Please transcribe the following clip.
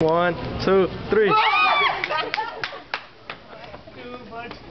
One, two, three.